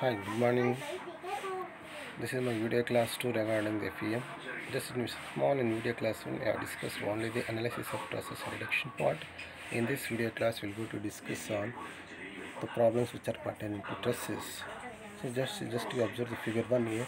Hi, good morning. This is my video class 2 regarding the FEM. Just in small in video class 1, I have discussed only the analysis of process reduction part. In this video class, we'll go to discuss on the problems which are pertaining to trusses. So just just to observe the figure 1 here.